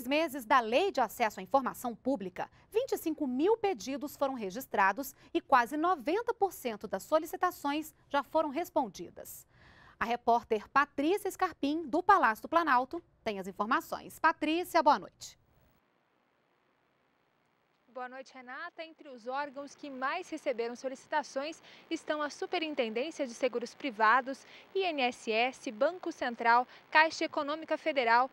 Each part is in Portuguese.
seis meses da Lei de Acesso à Informação Pública, 25 mil pedidos foram registrados e quase 90% das solicitações já foram respondidas. A repórter Patrícia Scarpim, do Palácio do Planalto, tem as informações. Patrícia, boa noite. Boa noite, Renata. Entre os órgãos que mais receberam solicitações estão a Superintendência de Seguros Privados, INSS, Banco Central, Caixa Econômica Federal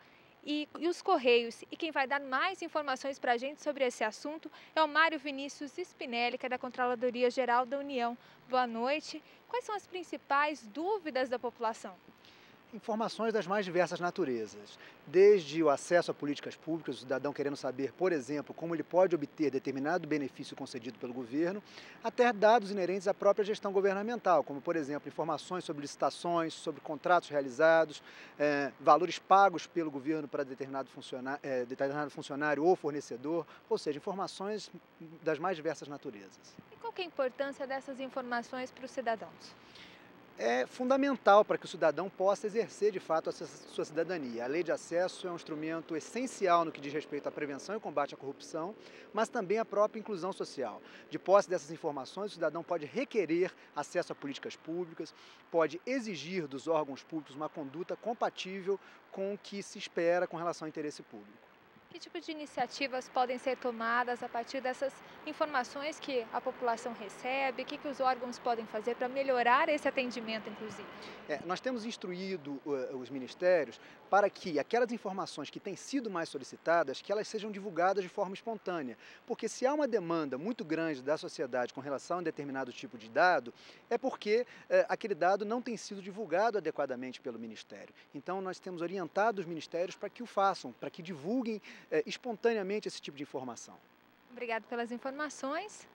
e, e, os Correios. E quem vai dar mais informações para a gente sobre esse assunto é o Mário Vinícius Spinelli, que é da Controladoria Geral da União. Boa noite. Quais são as principais dúvidas da população? Informações das mais diversas naturezas, desde o acesso a políticas públicas, o cidadão querendo saber, por exemplo, como ele pode obter determinado benefício concedido pelo governo, até dados inerentes à própria gestão governamental, como, por exemplo, informações sobre licitações, sobre contratos realizados, é, valores pagos pelo governo para determinado funcionário, é, determinado funcionário ou fornecedor, ou seja, informações das mais diversas naturezas. E qual é a importância dessas informações para os cidadãos? É fundamental para que o cidadão possa exercer de fato a sua cidadania. A lei de acesso é um instrumento essencial no que diz respeito à prevenção e combate à corrupção, mas também à própria inclusão social. De posse dessas informações, o cidadão pode requerer acesso a políticas públicas, pode exigir dos órgãos públicos uma conduta compatível com o que se espera com relação ao interesse público. Que tipo de iniciativas podem ser tomadas a partir dessas informações que a população recebe? O que, que os órgãos podem fazer para melhorar esse atendimento, inclusive? É, nós temos instruído uh, os ministérios para que aquelas informações que têm sido mais solicitadas, que elas sejam divulgadas de forma espontânea. Porque se há uma demanda muito grande da sociedade com relação a um determinado tipo de dado, é porque uh, aquele dado não tem sido divulgado adequadamente pelo Ministério. Então, nós temos orientado os ministérios para que o façam, para que divulguem é, espontaneamente esse tipo de informação. Obrigado pelas informações.